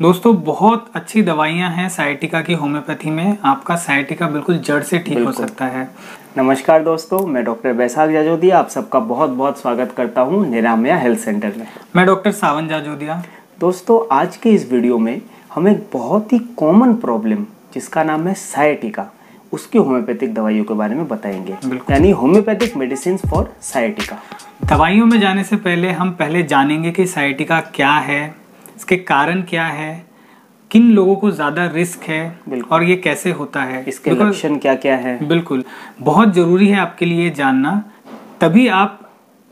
दोस्तों बहुत अच्छी दवाइयाँ हैं साइटिका की होम्योपैथी में। आपका साइटिका बिल्कुल जड़ से ठीक हो सकता है। नमस्कार दोस्तों मैं डॉक्टर बैसाख जाजोदिया। आप सबका बहुत बहुत स्वागत करता हूँ निरामया हेल्थ सेंटर में। मैं डॉक्टर सावन जाजोदिया। दोस्तों आज के इस वीडियो में हम एक बहुत ही कॉमन प्रॉब्लम जिसका नाम है साइटिका उसकी होम्योपैथिक दवाइयों के बारे में बताएँगे। यानी होम्योपैथिक मेडिसिन फॉर साइटिका दवाइयों में जाने से पहले हम पहले जानेंगे कि साइटिका क्या है इसके कारण क्या है? किन लोगों को ज़्यादा रिस्क है? और ये कैसे होता है? इसके लक्षण क्या क्या है? बिल्कुल। बहुत ज़रूरी है आपके लिए जानना। तभी आप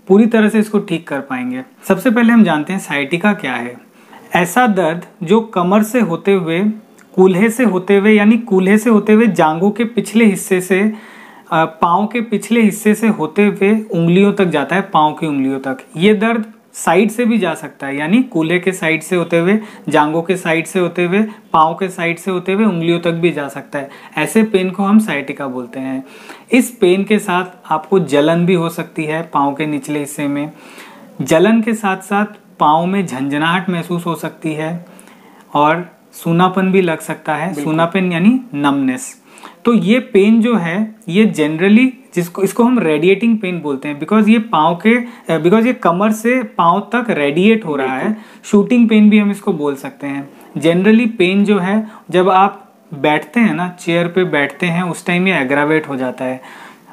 पूरी तरह से इसको ठीक कर पाएँगे। सबसे पहले हम जानते हैं साइटिका क्या है। ऐसा दर्द जो कमर से होते हुए कूल्हे से होते हुए यानी कूल्हे से होते हुए जांगों के पिछले हिस्से से पाँव के पिछले हिस्से से होते हुए उंगलियों तक जाता है पाँव की उंगलियों तक। ये दर्द साइड से भी जा सकता है यानी कूल्हे के साइड से होते हुए जांगों के साइड से होते हुए पाँव के साइड से होते हुए उंगलियों तक भी जा सकता है। ऐसे पेन को हम साइटिका बोलते हैं। इस पेन के साथ आपको जलन भी हो सकती है पाँव के निचले हिस्से में। जलन के साथ साथ पाँव में झंझनाहट महसूस हो सकती है और सूनापन भी लग सकता है। सूनापन यानी नमनेस तो ये पेन जो है ये जनरली जिसको इसको हम रेडिएटिंग पेन बोलते हैं बिकॉज़ ये पाँव के बिकॉज़ ये कमर से पाँव तक रेडिएट हो रहा है शूटिंग पेन भी हम इसको बोल सकते हैं। जनरली पेन जो है जब आप बैठते हैं ना चेयर पे बैठते हैं उस टाइम ये एग्रावेट हो जाता है।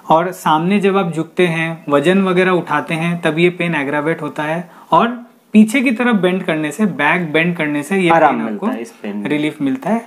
और सामने जब आप झुकते हैं वज़न वगैरह उठाते हैं तब ये पेन एग्रावेट होता है। और पीछे की तरफ़ बेंड करने से बैक बेंड करने से ये आराम मिलता है इस पेन रिलीफ मिलता है।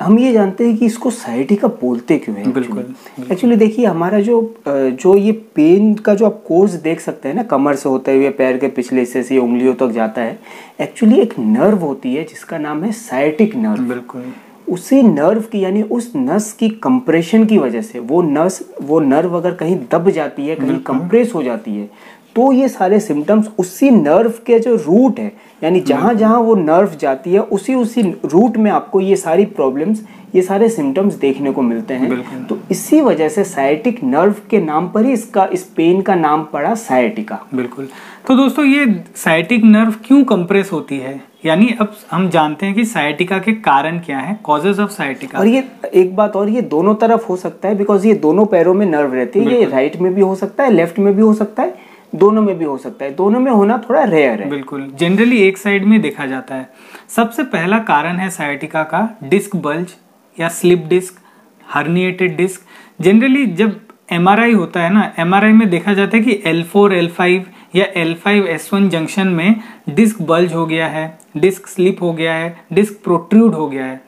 हम ये जानते हैं कि इसको साइटिका बोलते क्यों हैं बिल्कुल एक्चुअली देखिए हमारा जो जो ये पेन का जो आप कोर्स देख सकते हैं ना कमर से होते हुए पैर के पिछले हिस्से से उंगलियों तक तो जाता है एक्चुअली एक नर्व होती है जिसका नाम है साइटिक नर्व बिल्कुल। उसी नर्व की यानी उस नस की कंप्रेशन की वजह से वो नस वो नर्व अगर कहीं दब जाती है कहीं कंप्रेस हो जाती है तो ये सारे सिम्टम्स उसी नर्व के जो रूट है यानी जहाँ जहाँ वो नर्व जाती है उसी उसी रूट में आपको ये सारी प्रॉब्लम्स ये सारे सिम्टम्स देखने को मिलते हैं। तो इसी वजह से साइटिक नर्व के नाम पर ही इसका इस पेन का नाम पड़ा साइटिका बिल्कुल। तो दोस्तों ये साइटिक नर्व क्यों कंप्रेस होती है? यानी अब हम जानते हैं कि साइटिका के कारण क्या है कॉजेज ऑफ़ साइटिका और ये एक बात और ये दोनों तरफ़ हो सकता है बिकॉज़ ये दोनों पैरों में नर्व रहती है ये राइट में भी हो सकता है लेफ़्ट में भी हो सकता है। दोनों में भी हो सकता है। दोनों में होना थोड़ा रेयर है। बिल्कुल। जनरली एक साइड में देखा जाता है। सबसे पहला कारण है साइटिका का डिस्क बल्ज या slip disc herniated disc generally जब एमआरआई होता है ना एमआरआई में देखा जाता है कि L4, L5 या L5, S1 जंक्शन में डिस्क बल्ज हो गया है डिस्क स्लिप हो गया है डिस्क प्रोट्रूड हो गया है।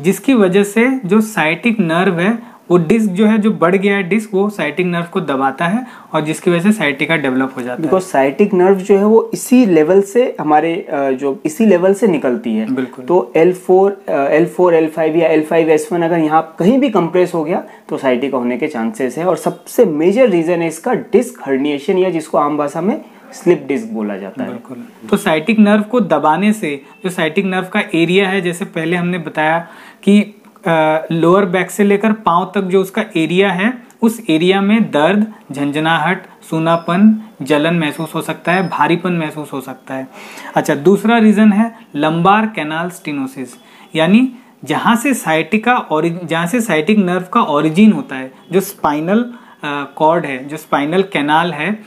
जिसकी वजह से जो साइटिक नर्व है वो डिस्क जो है जो बढ़ गया है डिस्क वो साइटिक नर्व को दबाता है और जिसकी वजह से साइटिका डेवलप हो जाता बिकॉज़ साइटिक नर्व जो है वो इसी लेवल से हमारे जो इसी लेवल से निकलती है। बिल्कुल। तो L four L four L five या एल फाइव एस वन अगर यहाँ कहीं भी कंप्रेस हो गया तो साइटिका होने के चांसेस है। और सबसे मेजर रीजन है इसका डिस्क हर्निएशन या जिसको आम भाषा में स्लिप डिस्क बोला जाता है। बिल्कुल। तो साइटिक नर्व को दबाने से जो साइटिक नर्व का एरिया है जैसे पहले हमने बताया कि लोअर बैक से लेकर पाँव तक जो उसका एरिया है, उस एरिया में दर्द, झंझनाहट, सूनापन, जलन महसूस हो सकता है, भारीपन महसूस हो सकता है। अच्छा दूसरा रीजन है लंबार कैनाल स्टिनोसिस यानी जहाँ से साइटिका और जहाँ से साइटिक नर्व का ओरिजिन होता है, जो स्पाइनल कॉर्ड है, जो स्पाइनल कैनाल है,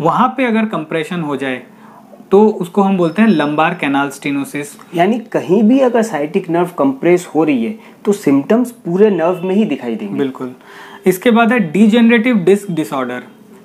वहाँ पे अगर कंप्रेशन हो जाए तो उसको हम बोलते हैं लंबार कैनाल स्टीनोसिस यानी कहीं भी अगर साइटिक नर्व कंप्रेस हो रही है तो सिम्टम्स पूरे नर्व में ही दिखाई देंगे। बिल्कुल। इसके बाद है degenerative disc disorder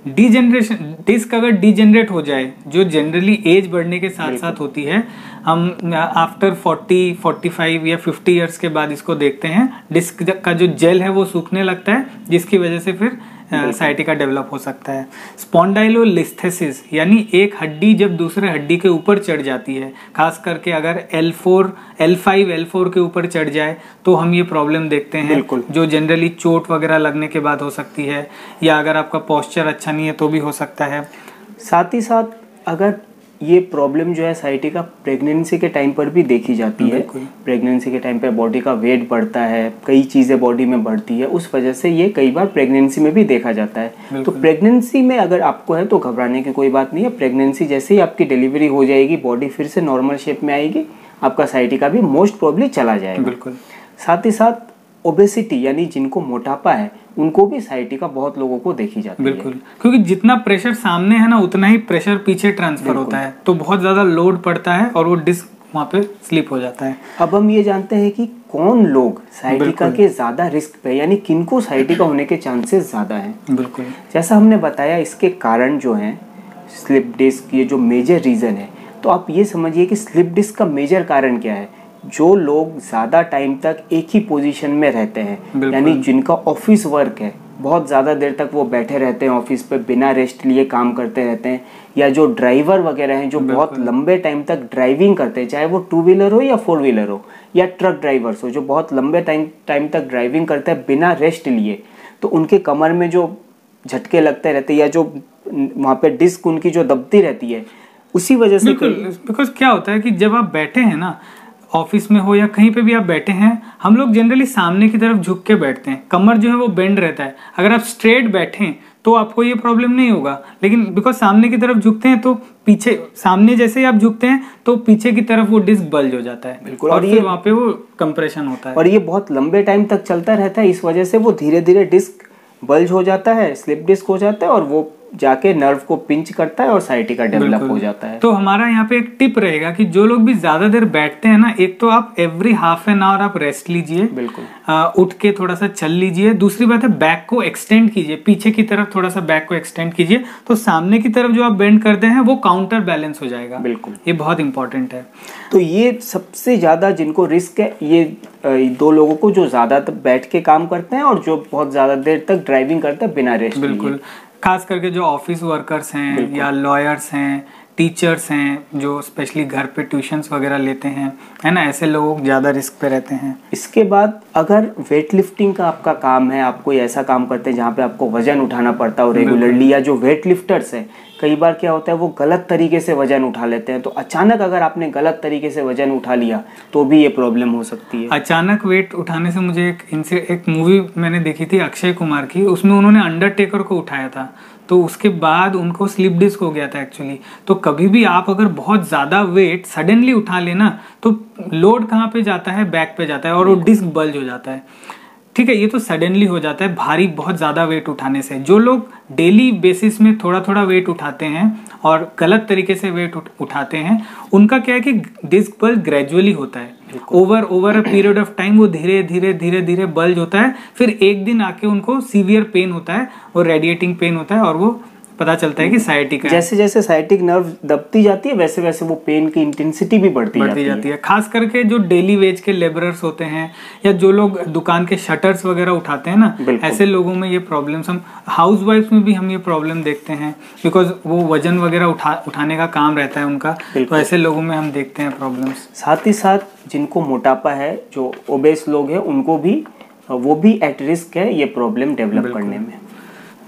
degeneration disc अगर डीजेनरेट हो जाए जो जनरली एज बढ़ने के साथ साथ होती है हम आफ्टर 40, 45 या 50 इयर्स के बाद इसको देखते हैं। डिस्क का जो जेल है वो सूखने लगता है जिसकी वजह से फिर साइटिका डेवलप हो सकता है। स्पॉन्डाइलोलिस्थेसिस यानी एक हड्डी जब दूसरे हड्डी के ऊपर चढ़ जाती है खास करके अगर L4, L5, L4 के ऊपर चढ़ जाए तो हम ये प्रॉब्लम देखते हैं जो जनरली चोट वगैरह लगने के बाद हो सकती है या अगर आपका पॉस्चर अच्छा नहीं है तो भी हो सकता है। साथ ही साथ अगर ये प्रॉब्लम जो है साइटिका प्रेगनेंसी के टाइम पर भी देखी जाती है। प्रेगनेंसी के टाइम पर बॉडी का वेट बढ़ता है कई चीज़ें बॉडी में बढ़ती है उस वजह से ये कई बार प्रेगनेंसी में भी देखा जाता है। तो प्रेगनेंसी में अगर आपको है तो घबराने की कोई बात नहीं है। प्रेगनेंसी जैसे ही आपकी डिलीवरी हो जाएगी बॉडी फिर से नॉर्मल शेप में आएगी आपका साइटिका भी मोस्ट प्रोबली चला जाएगा। बिल्कुल। साथ ही साथ ओबेसिटी यानी जिनको मोटापा है उनको भी साइटिका बहुत लोगों को देखी जाती है। बिल्कुल। क्योंकि जितना प्रेशर सामने है ना उतना ही प्रेशर पीछे ट्रांसफ़र होता है। तो बहुत ज़्यादा लोड पड़ता है और वो डिस्क वहाँ पे स्लिप हो जाता है। अब हम ये जानते हैं कि कौन लोग साइटिका के ज़्यादा रिस्क पे यानी किनको साइटिका होने के चांसेस ज़्यादा हैं? बिल्कुल। जैसा हमने बताया इसके कारण जो हैं स्लिप डिस्क ये जो मेजर रीजन है तो आप ये समझिए कि स्लिप डिस्क का मेजर कारण क्या है? जो लोग ज़्यादा टाइम तक एक ही पोजीशन में रहते हैं यानी जिनका ऑफ़िस वर्क है बहुत ज़्यादा देर तक वो बैठे रहते हैं ऑफ़िस पे बिना रेस्ट लिए काम करते रहते हैं या जो ड्राइवर वगैरह हैं जो बहुत लंबे टाइम तक ड्राइविंग करते हैं चाहे वो टू व्हीलर हो या फोर व्हीलर हो या ट्रक ड्राइवर्स हो जो बहुत लंबे टाइम टाइम तक ड्राइविंग करते हैं बिना रेस्ट लिए तो उनके कमर में जो झटके लगते रहते हैं या जो वहाँ पे डिस्क उनकी जो दबती रहती है उसी वजह से बिकॉज़ क्या होता है कि जब आप बैठे हैं ना ऑफ़िस में हो या कहीं पे भी आप बैठे हैं हम लोग जनरली सामने की तरफ़ झुक के बैठते हैं। कमर जो है वो बेंड रहता है। अगर आप स्ट्रेट बैठे तो आपको ये प्रॉब्लम नहीं होगा। लेकिन बिकॉज़ सामने की तरफ़ झुकते हैं तो पीछे सामने जैसे ही आप झुकते हैं तो पीछे की तरफ़ वो डिस्क बल्ज हो जाता है। बिल्कुल, और, और ये- वहाँ पे वो कंप्रेशन होता है। और ये बहुत लंबे टाइम तक चलता रहता है। इस वजह से वो धीरे धीरे डिस्क बल्ज हो जाता है स्लिप डिस्क हो जाता है और वो जाके नर्व को पिंच करता है और साइटिका डेवलप हो जाता है। तो हमारा यहाँ पे एक टिप रहेगा कि जो लोग भी ज़्यादा देर बैठते हैं ना एक तो आप एवरी हाफ़ एन आवर आप रेस्ट लीजिए। बिल्कुल। आ, उठ के थोड़ा सा चल लीजिए। दूसरी बात है बैक को एक्सटेंड कीजिए। पीछे की तरफ़ थोड़ा सा बैक को एक्सटेंड कीजिए। तो सामने की तरफ़ जो आप बेंड करते हैं वो काउंटर बैलेंस हो जाएगा। बिल्कुल। ये बहुत इंपॉर्टेंट है। तो ये सबसे ज़्यादा जिनको रिस्क है ये दो लोगों को जो ज़्यादा बैठ के काम करते हैं और जो बहुत ज़्यादा देर तक ड्राइविंग करते हैं बिना रेस्ट बिल्कुल। खास करके जो ऑफ़िस वर्कर्स हैं या लॉयर्स हैं टीचर्स हैं जो स्पेशली घर पे ट्यूशंस वगैरह लेते हैं है ना? ऐसे लोग ज़्यादा रिस्क पे रहते हैं। इसके बाद अगर वेट लिफ्टिंग का आपका काम है आप कोई ऐसा काम करते हैं जहाँ पे आपको वज़न उठाना पड़ता हो रेगुलरली या जो वेट लिफ्टर्स हैं कई बार क्या होता है, वो गलत तरीके से वज़न उठा लेते हैं। तो अचानक अगर आपने गलत तरीके से वज़न उठा लिया तो भी ये प्रॉब्लम हो सकती है। अचानक वेट उठाने से मुझे एक, इनसे एक मूवी मैंने देखी थी अक्षय कुमार की। उसमें उन्होंने अंडरटेकर को उठाया था। तो उसके बाद उनको स्लिप डिस्क हो गया था एक्चुअली तो कभी भी आप अगर बहुत ज़्यादा वेट सडनली उठा लेना तो लोड कहाँ पे जाता है? बैक पे जाता है और वो डिस्क बल्ज हो जाता है। ठीक है ये तो सडनली हो जाता है भारी बहुत ज़्यादा वेट उठाने से। जो लोग डेली बेसिस में थोड़ा थोड़ा वेट उठाते हैं और गलत तरीके से वेट उठाते हैं उनका क्या है कि डिस्क बल्ज ग्रेजुअली होता है। Over over a period of time वो धीरे धीरे धीरे धीरे बल्ज होता है फिर एक दिन आके उनको सीवियर पेन होता है और रेडिएटिंग पेन होता है और वो पता चलता है कि साइटिक जैसे जैसे साइटिक नर्व दबती जाती है वैसे वैसे वो पेन की इंटेंसिटी भी बढ़ती जाती बढ़ती है जाती है। है। खास करके जो डेली वेज के लेबरर्स होते हैं या जो लोग दुकान के शटर्स वगैरह उठाते हैं ना ऐसे लोगों में ये प्रॉब्लम्स हम हाउस वाइफ में भी हम ये प्रॉब्लम देखते हैं बिकॉज़ वो वज़न वगैरह उठा उठाने का काम रहता है उनका तो ऐसे लोगों में हम देखते हैं प्रॉब्लम्स साथ ही साथ जिनको मोटापा है जो ओबेस लोग हैं उनको भी वो भी एट रिस्क है ये प्रॉब्लम डेवलप करने में।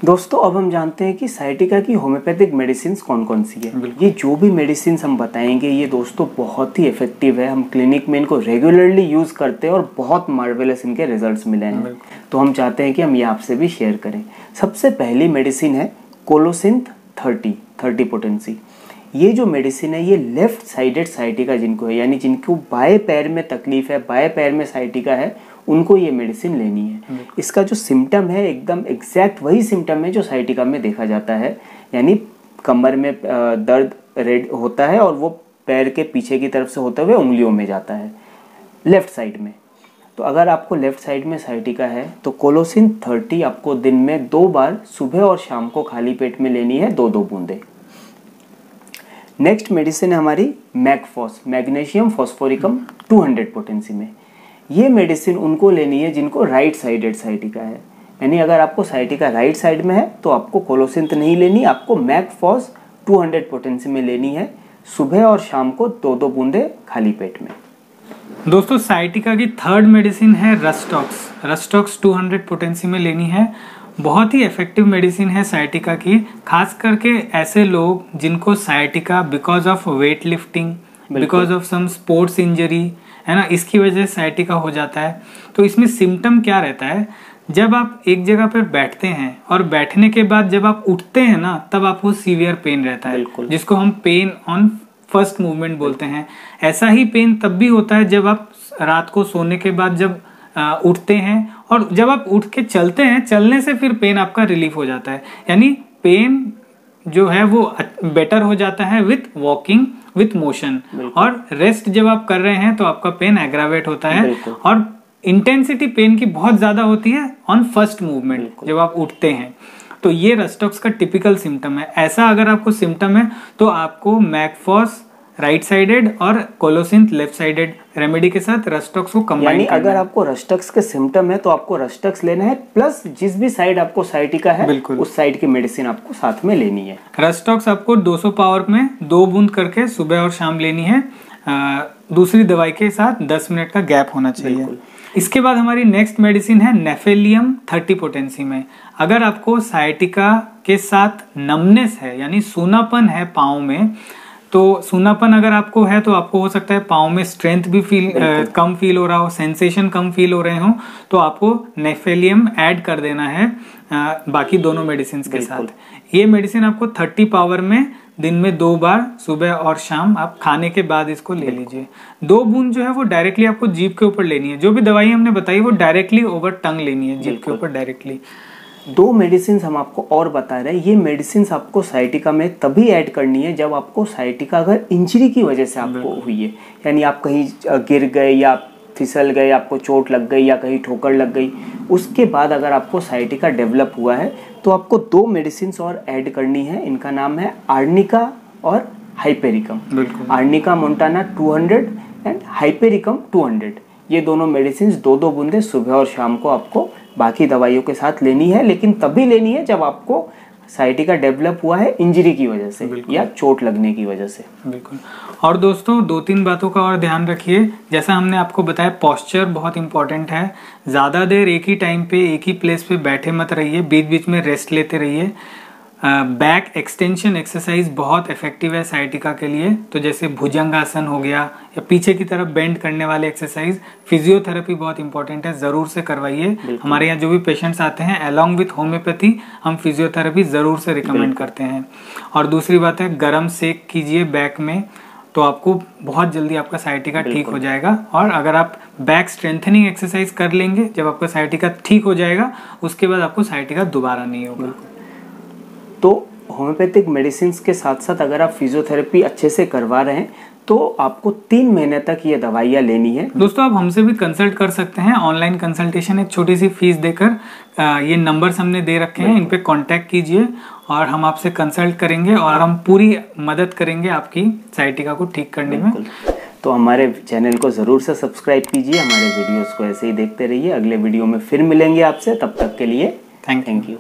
दोस्तों अब हम जानते हैं कि साइटिका की होम्योपैथिक मेडिसिन कौन कौन सी है। ये जो भी मेडिसिन हम बताएँगे ये दोस्तों बहुत ही इफ़ेक्टिव है। हम क्लिनिक में इनको रेगुलरली यूज़ करते हैं और बहुत मार्वेलस इनके रिजल्ट्स मिले हैं। तो हम चाहते हैं कि हम ये आपसे भी शेयर करें। सबसे पहली मेडिसिन है कोलोसिंथ थर्टी थर्टी पोटेंसी ये जो मेडिसिन है ये लेफ़्ट साइडेड साइटिका जिनको है यानी जिनको बाएँ पैर में तकलीफ़ है बाएँ पैर में साइटिका है उनको ये मेडिसिन लेनी है। इसका जो सिम्टम है एकदम एग्जैक्ट वही सिम्टम है जो साइटिका में देखा जाता है। यानी कमर में दर्द रेड होता है और वो पैर के पीछे की तरफ़ से होते हुए उंगलियों में जाता है लेफ़्ट साइड में। तो अगर आपको लेफ़्ट साइड में साइटिका है तो कोलोसिन थर्टी आपको दिन में दो बार सुबह और शाम को खाली पेट में लेनी है दो दो बूंदे। नेक्स्ट मेडिसिन है हमारी मैगफॉस मैग्नीशियम फॉस्फोरिकम 200 पोटेंसी में। ये मेडिसिन उनको लेनी है जिनको राइट साइडेड साइटिका है। यानी अगर आपको साइटिका राइट साइड में है तो आपको कोलोसिंथ नहीं लेनी, आपको मैगफॉस 200 पोटेंसी में लेनी है। सुबह और शाम को दो दो बूंदे खाली पेट में। दोस्तों साइटिका की थर्ड मेडिसिन है rhus tox rhus tox 200 potency में लेनी है बहुत ही इफ़ेक्टिव मेडिसिन है साइटिका की खास करके ऐसे लोग जिनको sciatica because of weight lifting because of some sports injury है ना? इसकी वजह से साइटिका हो जाता है। तो इसमें सिम्टम क्या रहता है? जब आप एक जगह पर बैठते हैं और बैठने के बाद जब आप उठते हैं ना तब आपको सीवियर पेन रहता है जिसको हम पेन ऑन फ़र्स्ट मूवमेंट बोलते हैं। ऐसा ही पेन तब भी होता है जब आप रात को सोने के बाद जब उठते हैं और जब आप उठ के चलते हैं चलने से फिर पेन आपका रिलीफ हो जाता है। यानी पेन जो है वो बेटर हो जाता है विथ वॉकिंग विथ मोशन और रेस्ट जब आप कर रहे हैं तो आपका पेन एग्रावेट होता है। और इंटेंसिटी पेन की बहुत ज़्यादा होती है ऑन फ़र्स्ट मूवमेंट जब आप उठते हैं। तो ये रस्टॉक्स का टिपिकल सिम्टम है। ऐसा अगर आपको सिम्टम है तो आपको मैकफॉस राइट साइडेड और कोलोसिंथ लेफ़्ट साइडेड रेमेडी के साथ रस्टॉक्स को कंबाइन यानी अगर आपको रस्टक्स के सिम्टम है तो आपको रस्टक्स लेना है प्लस जिस भी साइड आपको साइटिका है बिल्कुल। उस साइड की मेडिसिन आपको साथ में लेनी है। रस्टॉक्स आपको 200 पावर में दो बूंद करके सुबह और शाम लेनी है। आ, दूसरी दवाई के साथ 10 मिनट का गैप होना चाहिए। इसके बाद हमारी नेक्स्ट मेडिसिन है नेफेलियम थर्टी पोटेंसी में। अगर आपको साइटिका के साथ नमनेस है यानी सूनापन है पाँव में तो सूनापन अगर आपको है तो आपको हो सकता है पाँव में स्ट्रेंथ भी फील आ, कम फील हो रहा हो सेंसेशन कम फील हो रहे हो तो आपको नेफेलियम ऐड कर देना है आ, बाकी दोनों मेडिसिन के साथ। ये मेडिसिन आपको थर्टी पावर में दिन में दो बार सुबह और शाम आप खाने के बाद इसको ले लीजिए। दो बूंद जो है वो डायरेक्टली आपको जीप के ऊपर लेनी है। जो भी दवाई हमने बताई वो डायरेक्टली ओवर टंग लेनी है जीप के ऊपर डायरेक्टली दो मेडिसिन हम आपको और बता रहे हैं। ये मेडिसिन आपको साइटिका में तभी ऐड करनी है जब आपको साइटिका अगर इंजरी की वजह से आपको हुई है। यानी आप कहीं गिर गए या फिसल गए आपको चोट लग गई या कहीं ठोकर लग गई उसके बाद अगर आपको साइटिका डेवलप हुआ है तो आपको दो मेडिसिन और ऐड करनी है। इनका नाम है आर्निका और hypericum arnica montana 200 and hypericum 200 ये दोनों मेडिसिन दो दो बूंदे सुबह और शाम को आपको बाकी दवाइयों के साथ लेनी है लेकिन तभी लेनी है जब आपको साइटिका डेवलप हुआ है इंजरी की वजह से या चोट लगने की वजह से। बिल्कुल। और दोस्तों दो तीन बातों का और ध्यान रखिए। जैसा हमने आपको बताया पॉस्चर बहुत इंपॉर्टेंट है। ज़्यादा देर एक ही टाइम पे एक ही प्लेस पे बैठे मत रहिए। बीच बीच में रेस्ट लेते रहिए। बैक एक्सटेंशन एक्सरसाइज बहुत इफ़ेक्टिव है साइटिका के लिए। तो जैसे भुजंगासन हो गया या पीछे की तरफ़ बेंड करने वाले एक्सरसाइज फिजियोथेरेपी बहुत इंपॉर्टेंट है ज़रूर से करवाइए। हमारे यहाँ जो भी पेशेंट्स आते हैं अलॉन्ग विथ होम्योपैथी हम फिजियोथेरेपी ज़रूर से रिकमेंड करते हैं। और दूसरी बात है गर्म सेक कीजिए बैक में तो आपको बहुत जल्दी आपका साइटिका ठीक हो जाएगा। और अगर आप बैक स्ट्रेंथनिंग एक्सरसाइज कर लेंगे जब आपका साइटिका ठीक हो जाएगा उसके बाद आपको साइटिका दोबारा नहीं होगा। तो होम्योपैथिक मेडिसिन के साथ साथ अगर आप फिजियोथेरेपी अच्छे से करवा रहे हैं तो आपको तीन महीने तक ये दवाइयाँ लेनी है। दोस्तों आप हमसे भी कंसल्ट कर सकते हैं। ऑनलाइन कंसल्टेशन एक छोटी सी फ़ीस देकर ये नंबर हमने दे रखे हैं। इन पर कॉन्टैक्ट कीजिए और हम आपसे कंसल्ट करेंगे और हम पूरी मदद करेंगे आपकी साइटिका को ठीक करने में। तो हमारे चैनल को ज़रूर से सब्सक्राइब कीजिए। हमारे वीडियोस को ऐसे ही देखते रहिए। अगले वीडियो में फिर मिलेंगे आपसे। तब तक के लिए थैंक यू